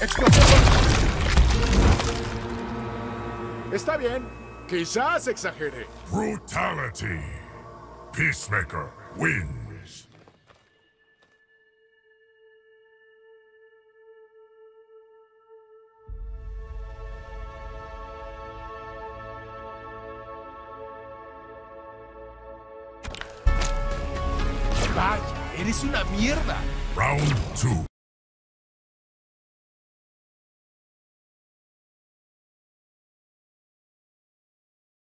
¡Explosión! Está bien. Quizás exagere. Brutality. Peacemaker wins. Vaya, eres una mierda. Round two.